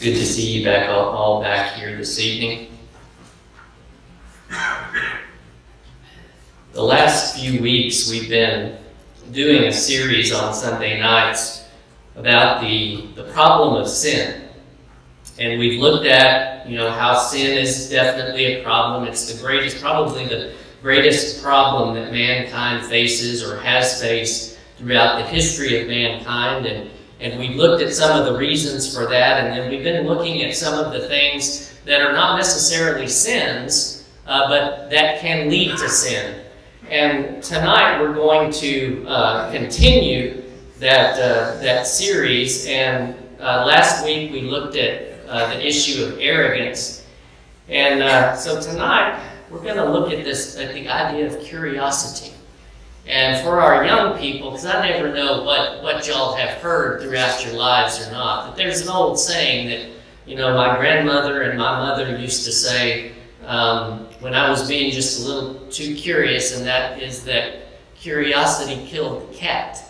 Good to see you back all, all back here this evening. The last few weeks we've been doing a series on Sunday nights about the, the problem of sin. And we've looked at, you know, how sin is definitely a problem. It's the greatest, probably the greatest problem that mankind faces or has faced throughout the history of mankind. And and we've looked at some of the reasons for that, and then we've been looking at some of the things that are not necessarily sins, uh, but that can lead to sin. And tonight we're going to uh, continue that, uh, that series. And uh, last week we looked at uh, the issue of arrogance. And uh, so tonight we're going to look at this, at the idea of curiosity. And for our young people, because I never know what, what y'all have heard throughout your lives or not, but there's an old saying that, you know, my grandmother and my mother used to say um, when I was being just a little too curious, and that is that curiosity killed the cat.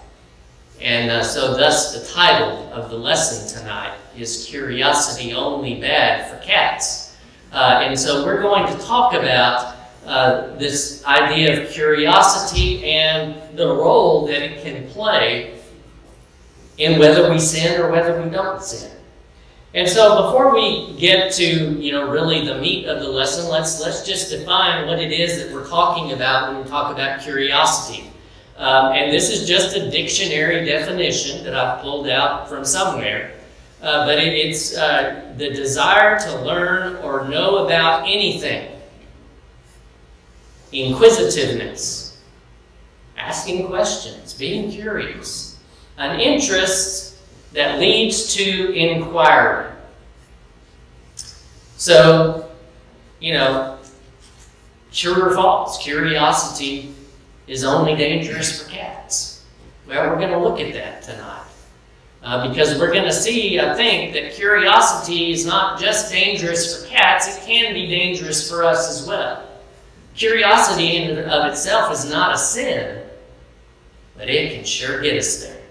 And uh, so, thus, the title of the lesson tonight is Curiosity Only Bad for Cats. Uh, and so, we're going to talk about uh, this idea of curiosity and the role that it can play in whether we sin or whether we don't sin. And so before we get to, you know, really the meat of the lesson, let's, let's just define what it is that we're talking about when we talk about curiosity. Um, and this is just a dictionary definition that I've pulled out from somewhere. Uh, but it, it's uh, the desire to learn or know about anything inquisitiveness, asking questions, being curious, an interest that leads to inquiry. So, you know, true or false, curiosity is only dangerous for cats. Well, we're going to look at that tonight. Uh, because we're going to see, I think, that curiosity is not just dangerous for cats, it can be dangerous for us as well. Curiosity in and of itself is not a sin, but it can sure get us there.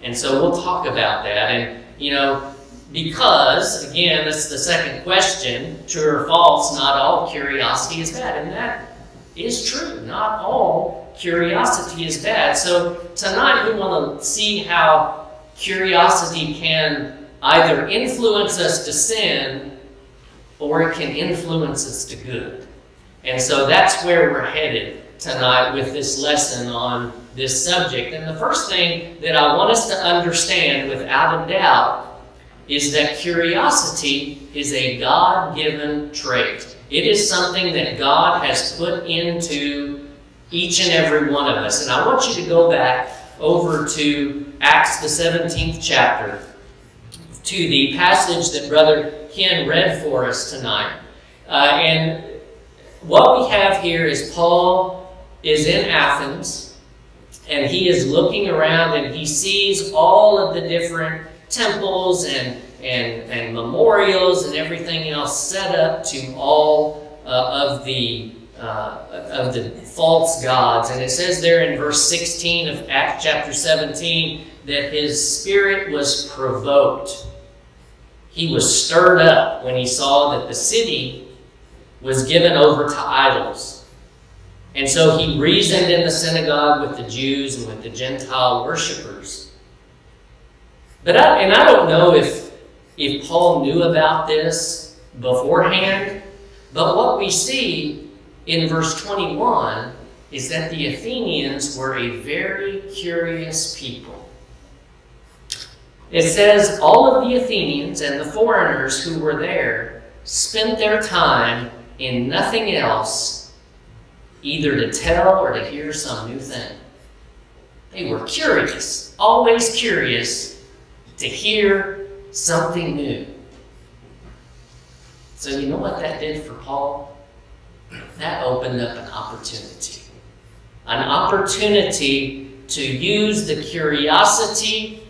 And so we'll talk about that. And, you know, because, again, that's the second question true or false, not all curiosity is bad. And that is true. Not all curiosity is bad. So tonight we want to see how curiosity can either influence us to sin or it can influence us to good. And so that's where we're headed tonight with this lesson on this subject. And the first thing that I want us to understand without a doubt is that curiosity is a God given trait. It is something that God has put into each and every one of us. And I want you to go back over to Acts, the 17th chapter, to the passage that Brother Ken read for us tonight. Uh, and what we have here is Paul is in Athens and he is looking around and he sees all of the different temples and, and, and memorials and everything else set up to all uh, of the uh, of the false gods. And it says there in verse 16 of Acts chapter 17 that his spirit was provoked. He was stirred up when he saw that the city was given over to idols. And so he reasoned in the synagogue with the Jews and with the Gentile worshippers. But I, and I don't know if, if Paul knew about this beforehand, but what we see in verse 21 is that the Athenians were a very curious people. It says, All of the Athenians and the foreigners who were there spent their time in nothing else either to tell or to hear some new thing. They were curious, always curious to hear something new. So, you know what that did for Paul? That opened up an opportunity. An opportunity to use the curiosity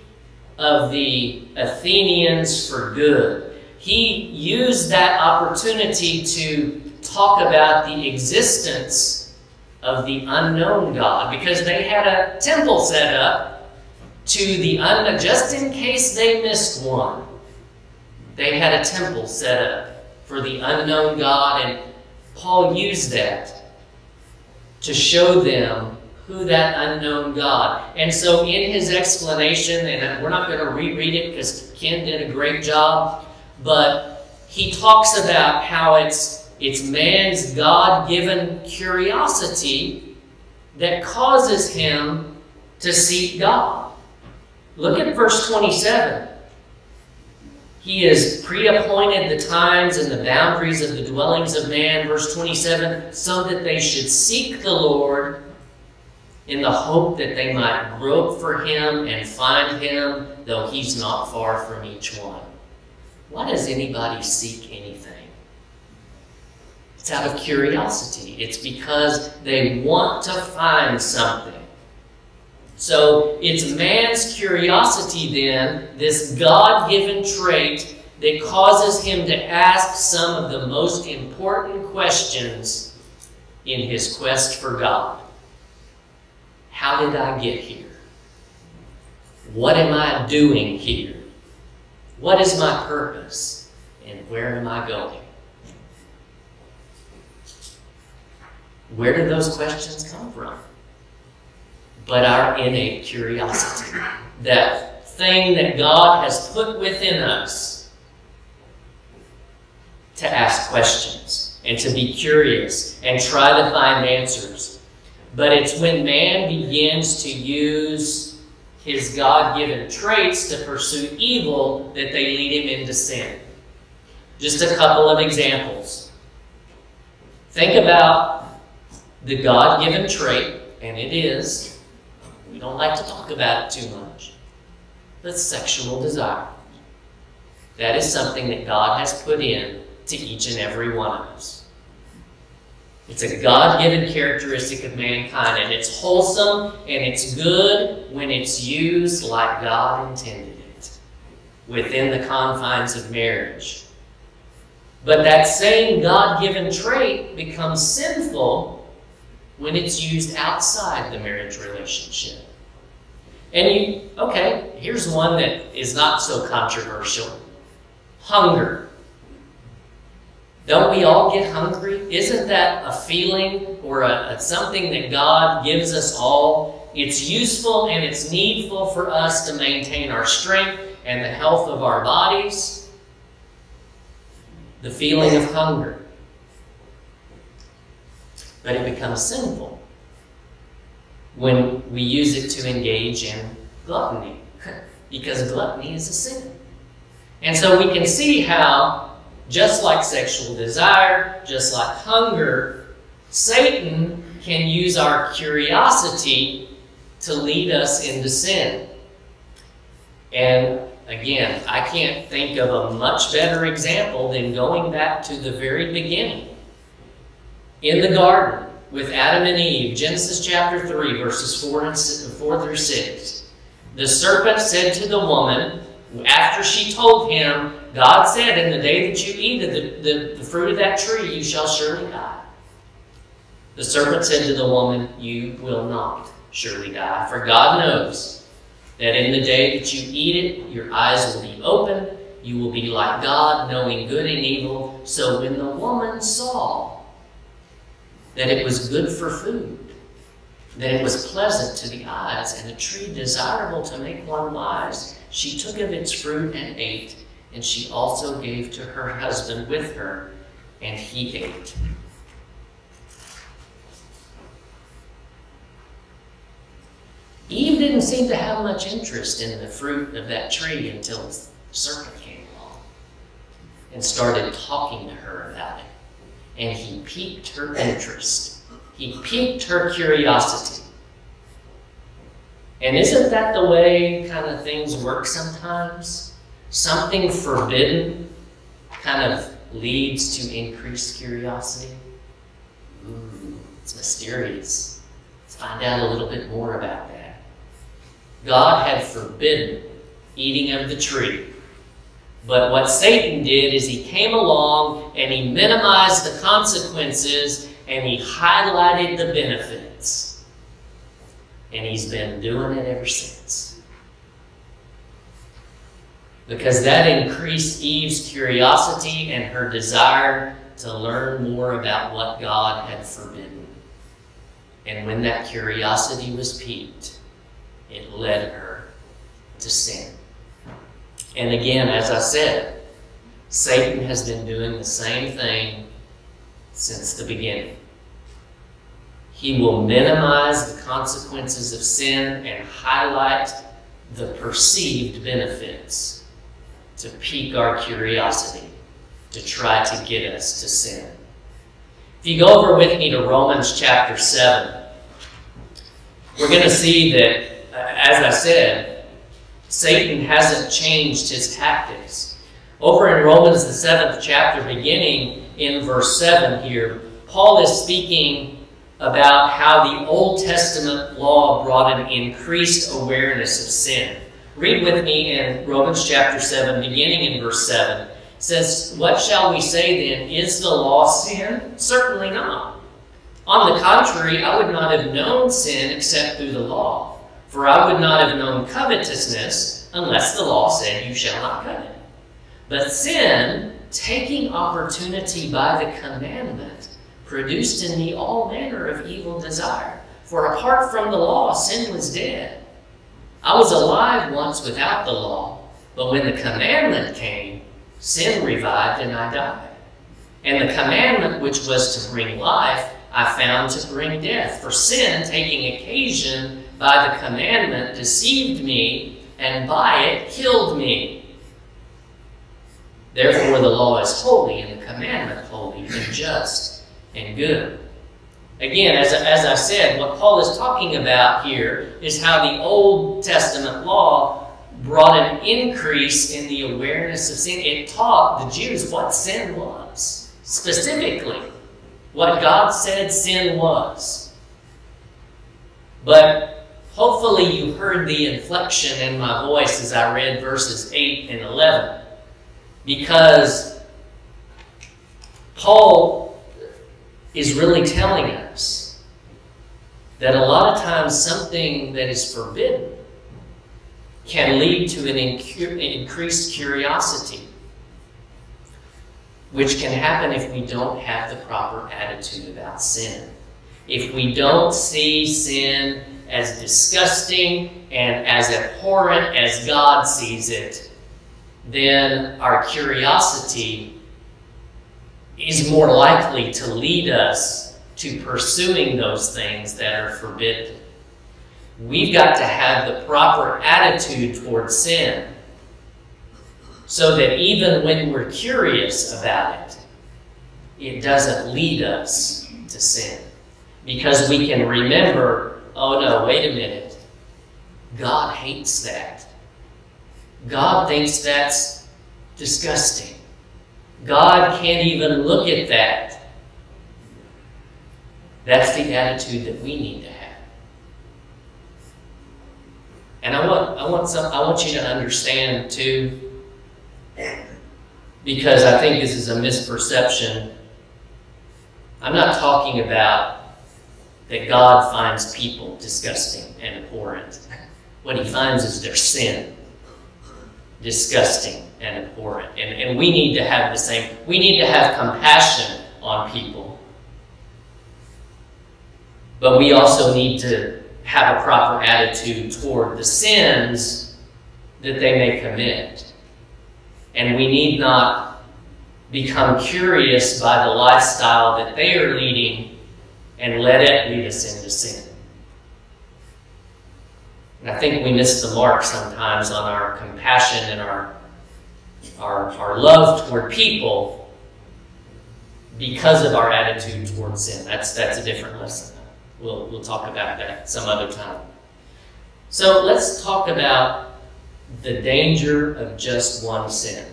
of the Athenians for good he used that opportunity to talk about the existence of the unknown God because they had a temple set up to the unknown, just in case they missed one. They had a temple set up for the unknown God, and Paul used that to show them who that unknown God. And so, in his explanation, and we're not going to reread it because Ken did a great job, but he talks about how it's it's man's God-given curiosity that causes him to seek God. Look at verse 27. He has pre-appointed the times and the boundaries of the dwellings of man, verse 27, so that they should seek the Lord in the hope that they might grope for him and find him, though he's not far from each one. Why does anybody seek anything? It's out of curiosity. It's because they want to find something. So it's man's curiosity then, this God given trait that causes him to ask some of the most important questions in his quest for God. How did I get here? What am I doing here? What is my purpose? And where am I going? Where did those questions come from? But our innate curiosity. That thing that God has put within us to ask questions and to be curious and try to find answers. But it's when man begins to use his God given traits to pursue evil that they lead him into sin. Just a couple of examples. Think about the God given trait, and it is, we don't like to talk about it too much, but sexual desire. That is something that God has put in to each and every one of us. It's a God given characteristic of mankind, and it's wholesome and it's good when it's used like God intended it within the confines of marriage. But that same God given trait becomes sinful when it's used outside the marriage relationship. And you, okay, here's one that is not so controversial hunger. Don't we all get hungry? Isn't that a feeling or a, a, something that God gives us all? It's useful and it's needful for us to maintain our strength and the health of our bodies. The feeling of hunger but it becomes sinful when we use it to engage in gluttony, because gluttony is a sin. And so we can see how, just like sexual desire, just like hunger, Satan can use our curiosity to lead us into sin. And again, I can't think of a much better example than going back to the very beginning in the garden with Adam and Eve, Genesis chapter 3, verses 4, and 4 through 6. The serpent said to the woman, after she told him, God said, In the day that you eat of the, the, the fruit of that tree, you shall surely die. The serpent said to the woman, You will not surely die, for God knows that in the day that you eat it, your eyes will be open, you will be like God, knowing good and evil. So when the woman saw that it was good for food, that it was pleasant to the eyes, and a tree desirable to make one wise. She took of its fruit and ate, and she also gave to her husband with her, and he ate. Eve didn't seem to have much interest in the fruit of that tree until the serpent came along and started talking to her about it and he piqued her interest. He piqued her curiosity. And isn't that the way kind of things work sometimes? Something forbidden kind of leads to increased curiosity. Ooh, it's mysterious. Let's find out a little bit more about that. God had forbidden eating of the tree but what Satan did is he came along and he minimized the consequences and he highlighted the benefits. And he's been doing it ever since. Because that increased Eve's curiosity and her desire to learn more about what God had forbidden. And when that curiosity was piqued, it led her to sin. And again, as I said, Satan has been doing the same thing since the beginning. He will minimize the consequences of sin and highlight the perceived benefits to pique our curiosity, to try to get us to sin. If you go over with me to Romans chapter 7, we're going to see that, uh, as I said, Satan hasn't changed his tactics. Over in Romans, the seventh chapter, beginning in verse 7 here, Paul is speaking about how the Old Testament law brought an increased awareness of sin. Read with me in Romans chapter 7, beginning in verse 7. It says, What shall we say then? Is the law sin? Certainly not. On the contrary, I would not have known sin except through the law. For I would not have known covetousness unless the law said, You shall not covet. But sin, taking opportunity by the commandment, produced in me all manner of evil desire. For apart from the law, sin was dead. I was alive once without the law, but when the commandment came, sin revived and I died. And the commandment which was to bring life, I found to bring death. For sin, taking occasion by the commandment, deceived me, and by it killed me. Therefore, the law is holy, and the commandment holy, and just, and good. Again, as, as I said, what Paul is talking about here is how the Old Testament law brought an increase in the awareness of sin. It taught the Jews what sin was, specifically, what God said sin was. But hopefully, you heard the inflection in my voice as I read verses 8 and 11, because Paul is really telling us that a lot of times something that is forbidden can lead to an increased curiosity, which can happen if we don't have the proper attitude about sin. If we don't see sin as disgusting and as abhorrent as God sees it, then our curiosity is more likely to lead us to pursuing those things that are forbidden. We've got to have the proper attitude towards sin so that even when we're curious about it, it doesn't lead us to sin. Because we can remember, oh no, wait a minute. God hates that. God thinks that's disgusting. God can't even look at that. That's the attitude that we need to have. And I want, I want, some, I want you to understand too, because I think this is a misperception. I'm not talking about that God finds people disgusting and abhorrent. What he finds is their sin disgusting and abhorrent. And, and we need to have the same, we need to have compassion on people. But we also need to have a proper attitude toward the sins that they may commit. And we need not become curious by the lifestyle that they are leading and let it lead us into sin. I think we miss the mark sometimes on our compassion and our our, our love toward people because of our attitude towards sin. That's, that's a different lesson. We'll, we'll talk about that some other time. So let's talk about the danger of just one sin.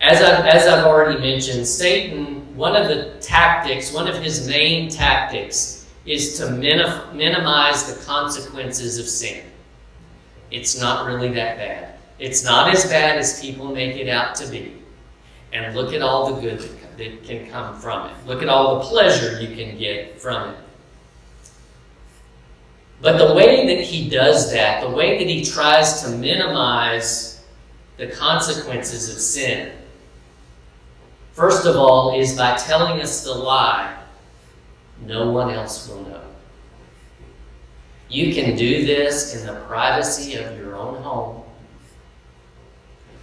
As I've, as I've already mentioned, Satan, one of the tactics, one of his main tactics, is to minimize the consequences of sin. It's not really that bad. It's not as bad as people make it out to be. And look at all the good that can come from it. Look at all the pleasure you can get from it. But the way that he does that, the way that he tries to minimize the consequences of sin, first of all, is by telling us the lie no one else will know. You can do this in the privacy of your own home,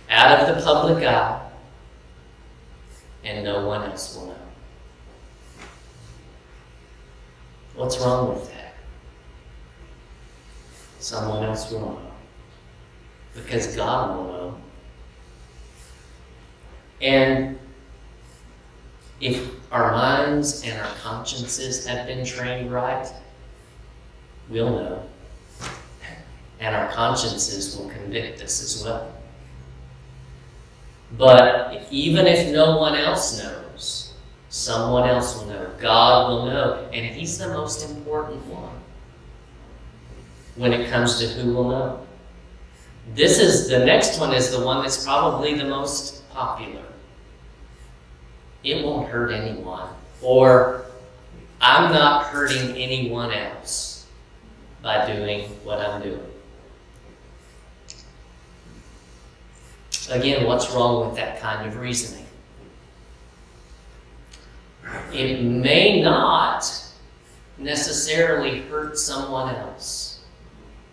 out of the public eye, and no one else will know. What's wrong with that? Someone else will know. Because God will know. And if our minds and our consciences have been trained right, we'll know. And our consciences will convict us as well. But even if no one else knows, someone else will know. God will know. And He's the most important one when it comes to who will know. This is the next one is the one that's probably the most popular. It won't hurt anyone. Or I'm not hurting anyone else by doing what I'm doing. Again, what's wrong with that kind of reasoning? It may not necessarily hurt someone else,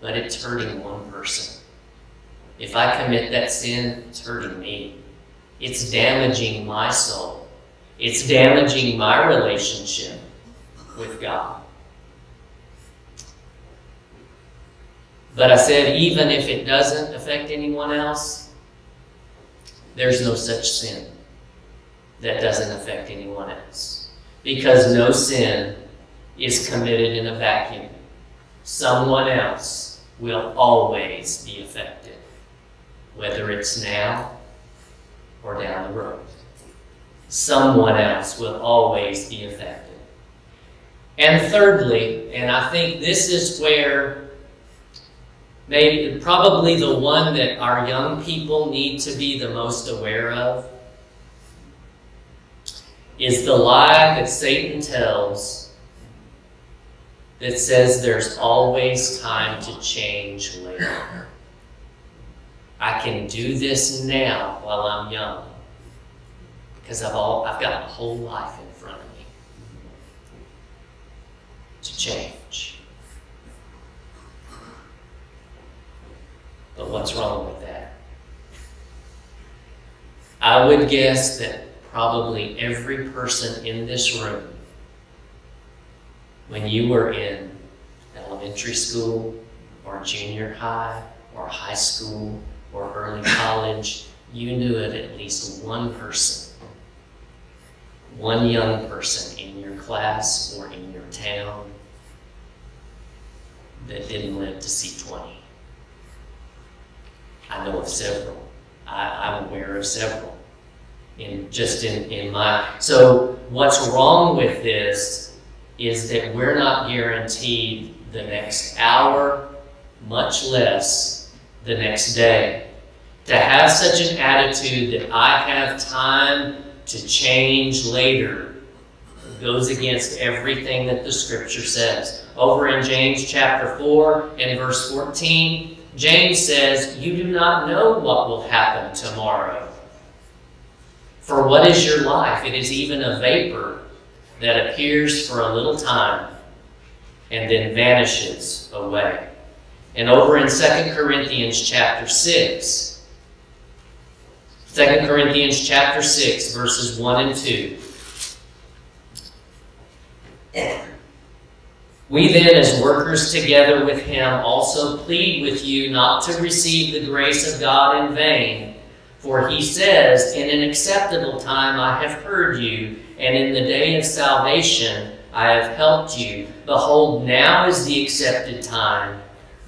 but it's hurting one person. If I commit that sin, it's hurting me. It's damaging my soul. It's damaging my relationship with God. But I said, even if it doesn't affect anyone else, there's no such sin that doesn't affect anyone else. Because no sin is committed in a vacuum. Someone else will always be affected, whether it's now or down the road. Someone else will always be affected. And thirdly, and I think this is where maybe probably the one that our young people need to be the most aware of is the lie that Satan tells that says there's always time to change later. I can do this now while I'm young because I've, all, I've got a whole life in front of me to change. But what's wrong with that? I would guess that probably every person in this room, when you were in elementary school or junior high or high school or early college, you knew of at least one person, one young person in your class or in your town that didn't live to see 20. I know of several. I, am aware of several. In just in, in my so what's wrong with this is that we're not guaranteed the next hour, much less the next day. To have such an attitude that I have time to change later goes against everything that the scripture says. Over in James chapter 4 and verse 14, James says, You do not know what will happen tomorrow. For what is your life? It is even a vapor that appears for a little time and then vanishes away. And over in 2 Corinthians chapter 6, 2 Corinthians chapter 6, verses 1 and 2. We then, as workers together with him, also plead with you not to receive the grace of God in vain. For he says, In an acceptable time I have heard you, and in the day of salvation I have helped you. Behold, now is the accepted time.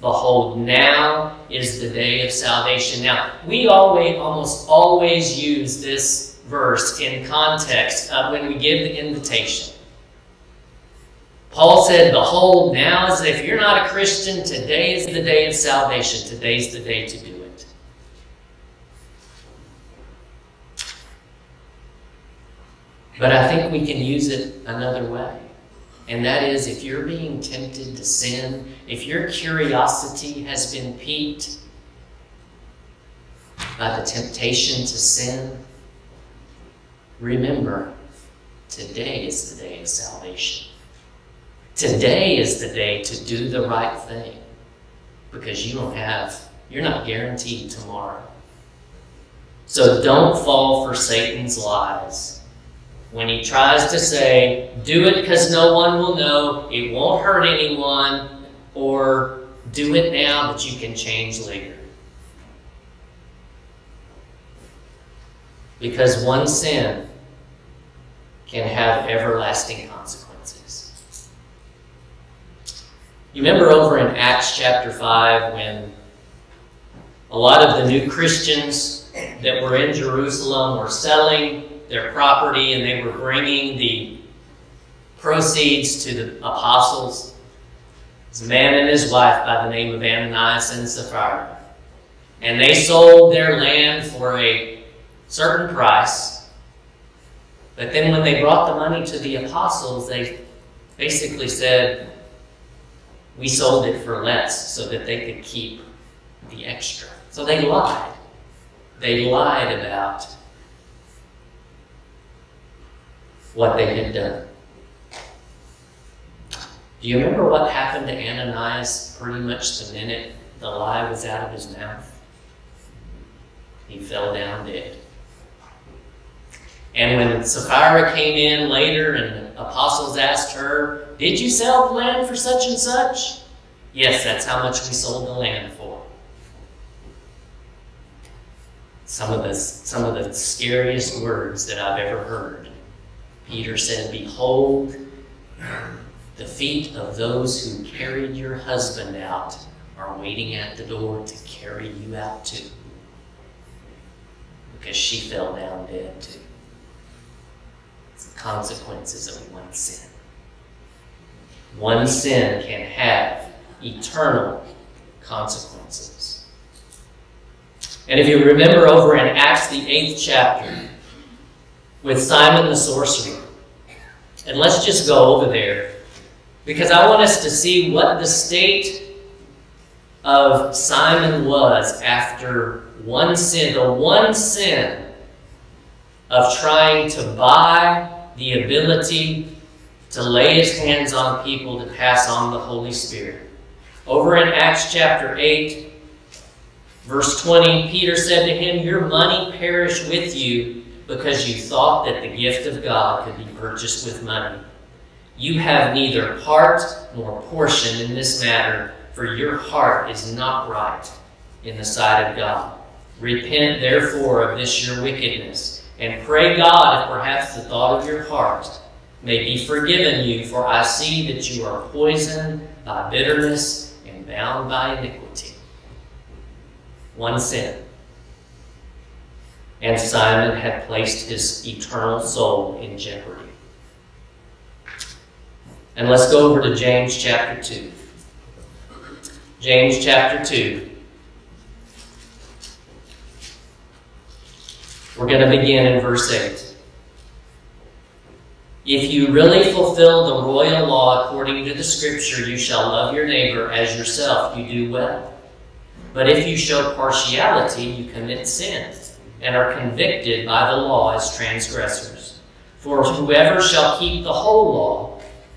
Behold, now is the day of salvation. Now, we always, almost always use this verse in context of when we give the invitation. Paul said, Behold, now is if you're not a Christian, today is the day of salvation. Today's the day to do it. But I think we can use it another way. And that is if you're being tempted to sin, if your curiosity has been piqued by the temptation to sin, remember today is the day of salvation. Today is the day to do the right thing because you don't have, you're not guaranteed tomorrow. So don't fall for Satan's lies. When he tries to say, do it because no one will know, it won't hurt anyone, or do it now, but you can change later. Because one sin can have everlasting consequences. You remember over in Acts chapter 5 when a lot of the new Christians that were in Jerusalem were selling their property and they were bringing the proceeds to the apostles. A man and his wife by the name of Ananias and Sapphira. And they sold their land for a certain price. But then when they brought the money to the apostles, they basically said, We sold it for less so that they could keep the extra. So they lied. They lied about what they had done. Do you remember what happened to Ananias pretty much the minute the lie was out of his mouth? He fell down dead. And when Sapphira came in later and the apostles asked her, Did you sell the land for such and such? Yes, that's how much we sold the land for. some of the some of the scariest words that I've ever heard. Peter said, "Behold, the feet of those who carried your husband out are waiting at the door to carry you out too." Because she fell down dead too. It's the consequences of one sin. One sin can have eternal consequences. And if you remember over in Acts, the eighth chapter, with Simon the sorcerer, and let's just go over there because I want us to see what the state of Simon was after one sin, the one sin of trying to buy the ability to lay his hands on people to pass on the Holy Spirit. Over in Acts chapter 8, Verse 20 Peter said to him, Your money perish with you because you thought that the gift of God could be purchased with money. You have neither part nor portion in this matter, for your heart is not right in the sight of God. Repent therefore of this your wickedness, and pray God if perhaps the thought of your heart may be forgiven you, for I see that you are poisoned by bitterness and bound by iniquity one sin. And Simon had placed his eternal soul in jeopardy. And let's go over to James chapter 2. James chapter 2. We're going to begin in verse 8. If you really fulfill the royal law according to the scripture, you shall love your neighbor as yourself, you do well. But if you show partiality, you commit sin, and are convicted by the law as transgressors. For whoever shall keep the whole law,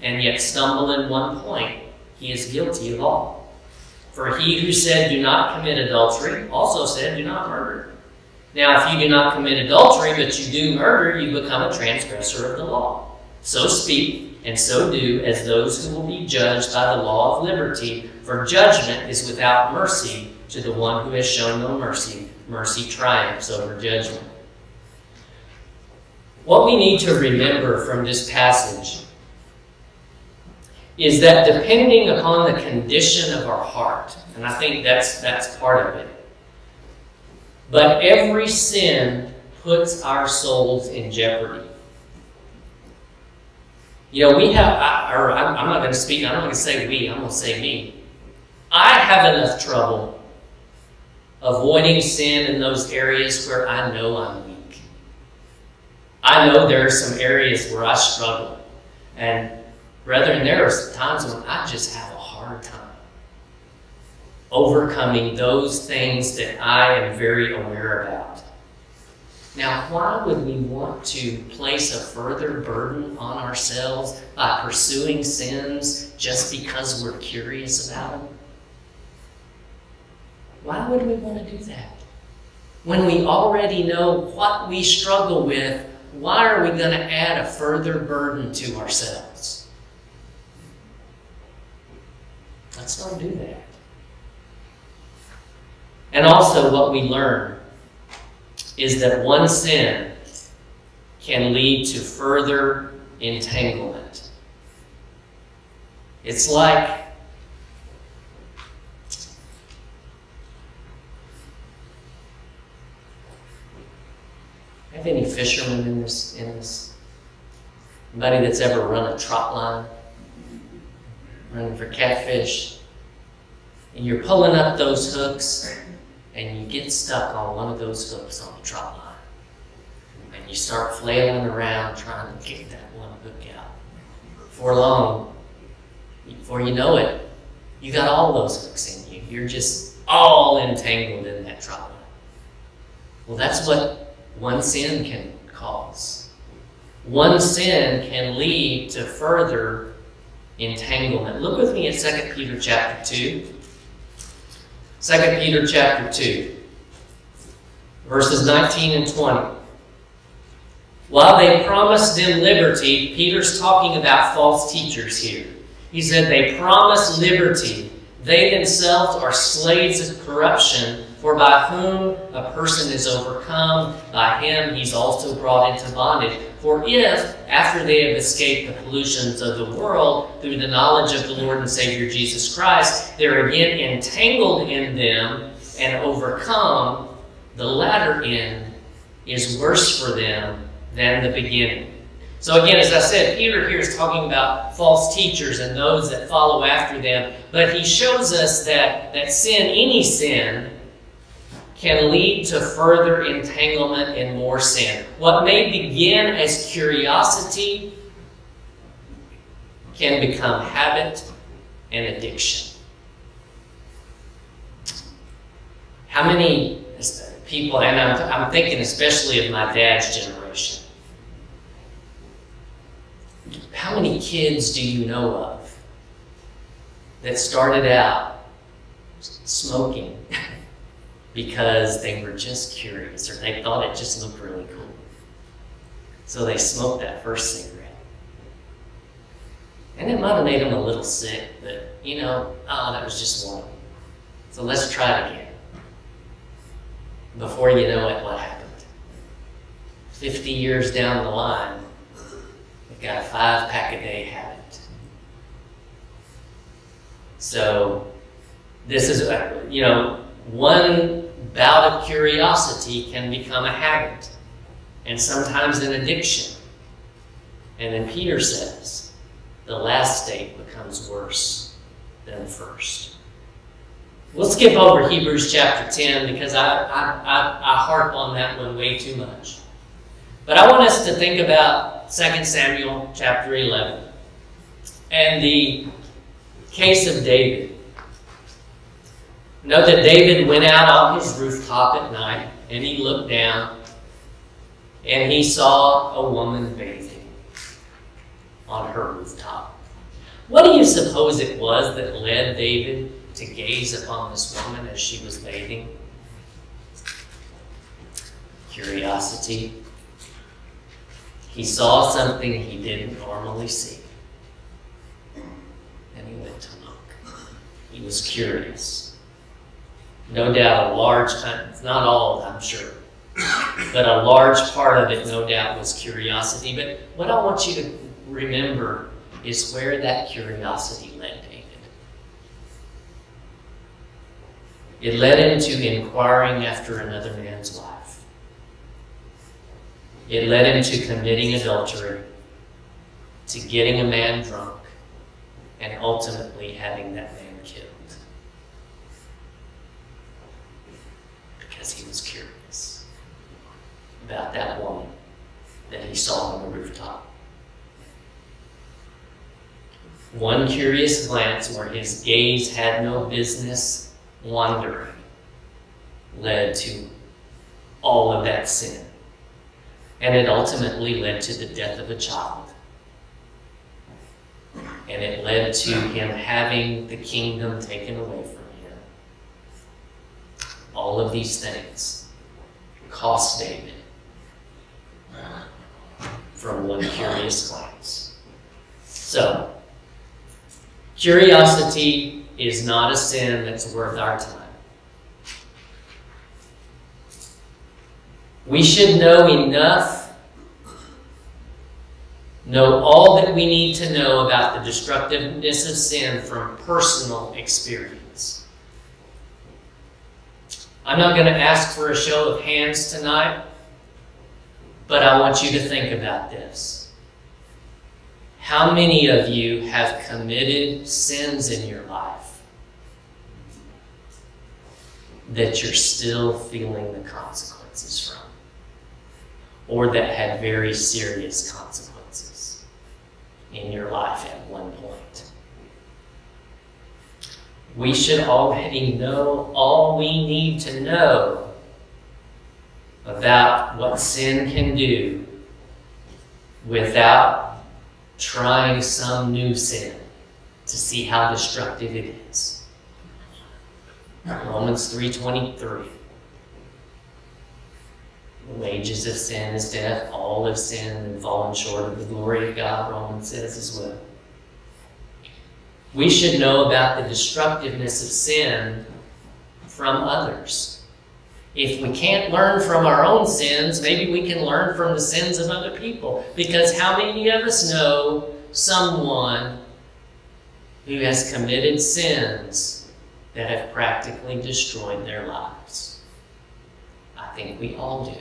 and yet stumble in one point, he is guilty of all. For he who said, Do not commit adultery, also said, Do not murder. Now, if you do not commit adultery, but you do murder, you become a transgressor of the law. So speak, and so do, as those who will be judged by the law of liberty, for judgment is without mercy to the one who has shown no mercy, mercy triumphs over judgment. What we need to remember from this passage is that depending upon the condition of our heart, and I think that's, that's part of it, but every sin puts our souls in jeopardy. You know, we have, or I'm, I'm not going to speak, I'm not going to say we, I'm going to say me. I have enough trouble avoiding sin in those areas where I know I'm weak. I know there are some areas where I struggle. And Brethren, there are times when I just have a hard time overcoming those things that I am very aware about. Now, why would we want to place a further burden on ourselves by pursuing sins just because we're curious about them? Why would we want to do that? When we already know what we struggle with, why are we going to add a further burden to ourselves? Let's not do that. And also, what we learn is that one sin can lead to further entanglement. It's like have any fishermen in this in this? Anybody that's ever run a trot line? Running for catfish. And you're pulling up those hooks and you get stuck on one of those hooks on the trot line. And you start flailing around trying to get that one hook out. Before long, before you know it, you got all those hooks in you. You're just all entangled in that trot line. Well, that's what one sin can cause. One sin can lead to further entanglement. Look with me at 2 Peter chapter 2. 2 Peter chapter 2, verses 19 and 20. While they promised them liberty, Peter's talking about false teachers here. He said they promise liberty. They themselves are slaves of corruption, for by whom a person is overcome, by him he's also brought into bondage. For if, after they have escaped the pollutions of the world through the knowledge of the Lord and Savior Jesus Christ, they're again entangled in them and overcome, the latter end is worse for them than the beginning. So again, as I said, Peter here is talking about false teachers and those that follow after them, but he shows us that, that sin, any sin, can lead to further entanglement in more sin. What may begin as curiosity can become habit and addiction. How many people, and I'm, I'm thinking especially of my dad's generation, how many kids do you know of that started out smoking because they were just curious or they thought it just looked really cool. So they smoked that first cigarette. And it might have made them a little sick, but you know, oh, that was just one. So let's try it again. Before you know it, what happened? 50 years down the line, they've got a five pack a day habit. So this is, uh, you know, one bout of curiosity can become a habit and sometimes an addiction. And then Peter says, the last state becomes worse than the first. We'll skip over Hebrews chapter 10 because I, I, I, I harp on that one way too much. But I want us to think about 2 Samuel chapter 11 and the case of David. Know that David went out on his rooftop at night and he looked down and he saw a woman bathing on her rooftop. What do you suppose it was that led David to gaze upon this woman as she was bathing? Curiosity. He saw something he didn't normally see. And he went to look. He was curious no doubt a large, not all, I'm sure, but a large part of it, no doubt, was curiosity. But what I want you to remember is where that curiosity led David. It led him to inquiring after another man's wife. It led him to committing adultery, to getting a man drunk, and ultimately having that man killed. He was curious about that woman that he saw on the rooftop. One curious glance where his gaze had no business wandering led to all of that sin. And it ultimately led to the death of a child. And it led to him having the kingdom taken away from. All of these things cost David uh, from one curious glance. So, curiosity is not a sin that's worth our time. We should know enough, know all that we need to know about the destructiveness of sin from personal experience. I'm not going to ask for a show of hands tonight, but I want you to think about this. How many of you have committed sins in your life that you're still feeling the consequences from? or that had very serious consequences in your life at one point. We should already know all we need to know about what sin can do without trying some new sin to see how destructive it is. Romans 3.23 the wages of sin is death. All have sinned and fallen short of the glory of God, Romans says as well. We should know about the destructiveness of sin from others. If we can't learn from our own sins, maybe we can learn from the sins of other people. Because how many of us know someone who has committed sins that have practically destroyed their lives? I think we all do.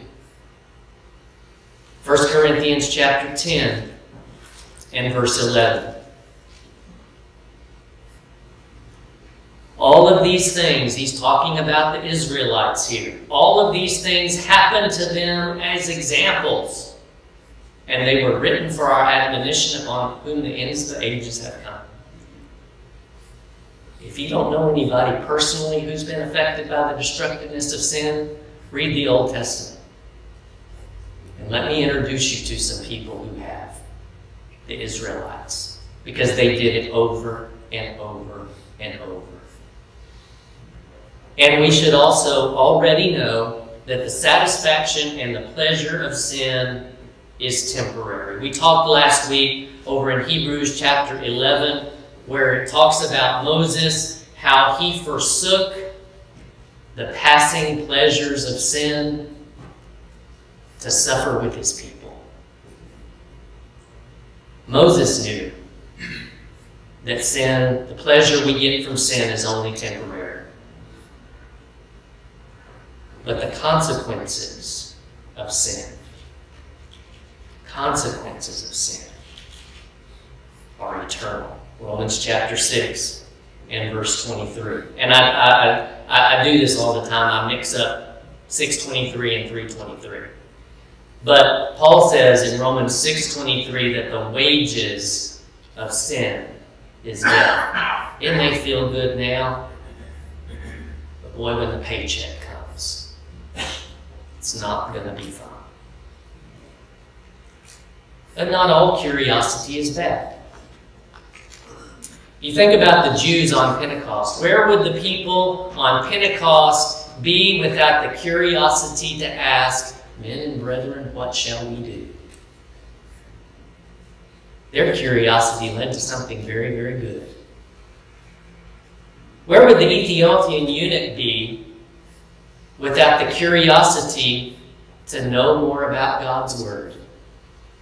1 Corinthians chapter 10 and verse 11. All of these things, he's talking about the Israelites here. All of these things happened to them as examples. And they were written for our admonition upon whom the ends of the ages have come. If you don't know anybody personally who's been affected by the destructiveness of sin, read the Old Testament. And let me introduce you to some people who have the Israelites, because they did it over and over and over. And we should also already know that the satisfaction and the pleasure of sin is temporary. We talked last week over in Hebrews chapter 11 where it talks about Moses, how he forsook the passing pleasures of sin to suffer with his people. Moses knew that sin, the pleasure we get from sin, is only temporary. But the consequences of sin, consequences of sin, are eternal. Romans chapter 6 and verse 23. And I, I, I, I do this all the time. I mix up 623 and 323. But Paul says in Romans 6.23 that the wages of sin is death. It may feel good now, but boy, when the paycheck it's not going to be fun. But not all curiosity is bad. You think about the Jews on Pentecost. Where would the people on Pentecost be without the curiosity to ask, Men and brethren, what shall we do? Their curiosity led to something very, very good. Where would the Ethiopian eunuch be without the curiosity to know more about God's Word?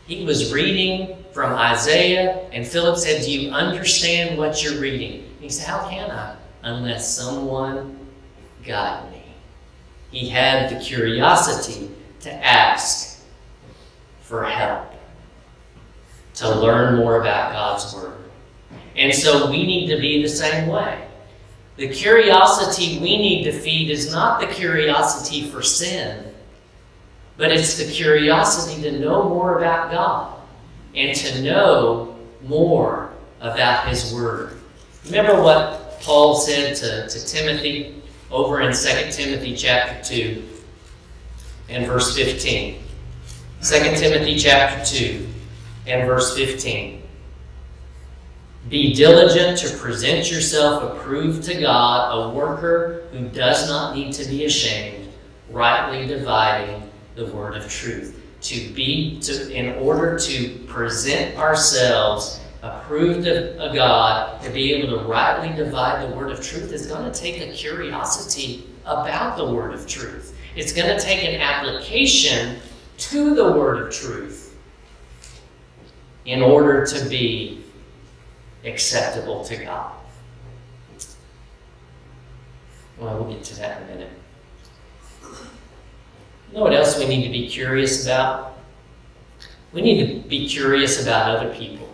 He was reading from Isaiah, and Philip said, Do you understand what you're reading? He said, How can I? Unless someone guide me. He had the curiosity to ask for help, to learn more about God's Word. And so we need to be the same way. The curiosity we need to feed is not the curiosity for sin, but it's the curiosity to know more about God and to know more about His Word. Remember what Paul said to, to Timothy over in 2 Timothy chapter 2 and verse 15. 2 Timothy chapter 2 and verse 15. Be diligent to present yourself approved to God, a worker who does not need to be ashamed, rightly dividing the word of truth. To be, to, in order to present ourselves approved of God, to be able to rightly divide the word of truth is going to take a curiosity about the word of truth. It's going to take an application to the word of truth in order to be acceptable to God. Well, we'll get to that in a minute. You know what else we need to be curious about? We need to be curious about other people.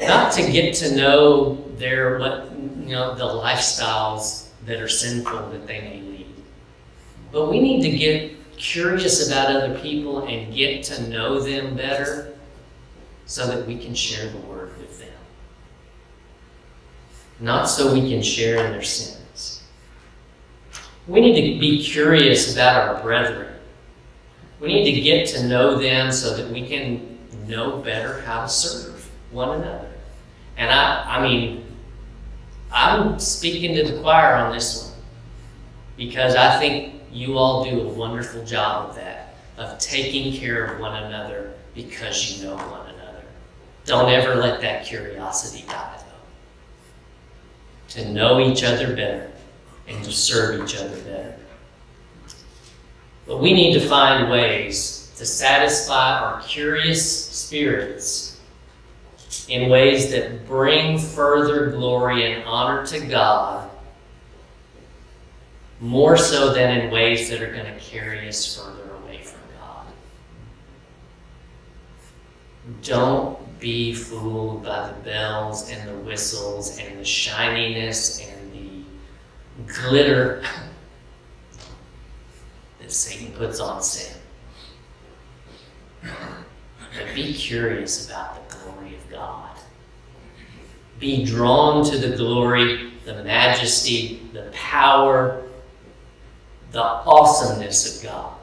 Not to get to know their what you know the lifestyles that are sinful that they may lead. But we need to get curious about other people and get to know them better so that we can share the word. Not so we can share in their sins. We need to be curious about our brethren. We need to get to know them so that we can know better how to serve one another. And I, I mean, I'm speaking to the choir on this one because I think you all do a wonderful job of that, of taking care of one another because you know one another. Don't ever let that curiosity die. To know each other better and to serve each other better. But we need to find ways to satisfy our curious spirits in ways that bring further glory and honor to God more so than in ways that are going to carry us further away from God. Don't be fooled by the bells and the whistles and the shininess and the glitter that Satan puts on sin. But be curious about the glory of God. Be drawn to the glory, the majesty, the power, the awesomeness of God.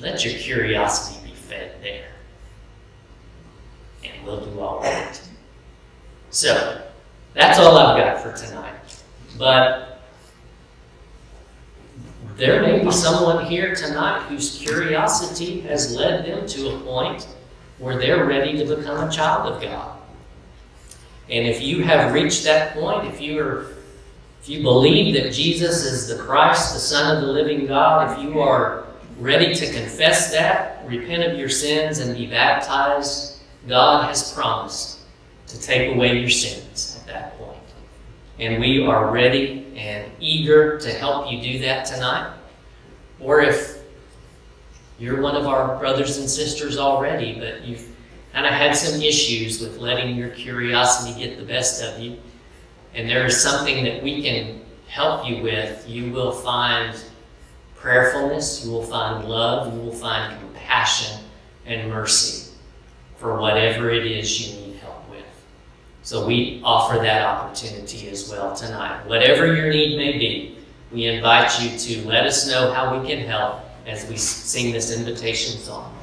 Let your curiosity be fed there. We'll do all right. So, that's all I've got for tonight. But there may be someone here tonight whose curiosity has led them to a point where they're ready to become a child of God. And if you have reached that point, if you are if you believe that Jesus is the Christ, the Son of the living God, if you are ready to confess that, repent of your sins, and be baptized, God has promised to take away your sins at that point. And we are ready and eager to help you do that tonight. Or if you're one of our brothers and sisters already, but you've kind of had some issues with letting your curiosity get the best of you, and there is something that we can help you with, you will find prayerfulness, you will find love, you will find compassion and mercy for whatever it is you need help with. So we offer that opportunity as well tonight. Whatever your need may be, we invite you to let us know how we can help as we sing this invitation song.